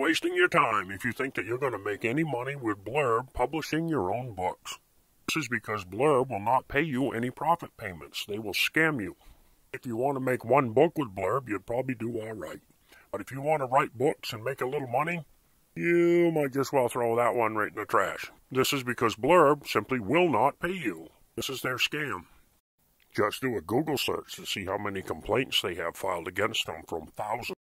wasting your time if you think that you're going to make any money with Blurb publishing your own books. This is because Blurb will not pay you any profit payments. They will scam you. If you want to make one book with Blurb, you'd probably do all right. But if you want to write books and make a little money, you might just well throw that one right in the trash. This is because Blurb simply will not pay you. This is their scam. Just do a Google search to see how many complaints they have filed against them from thousands.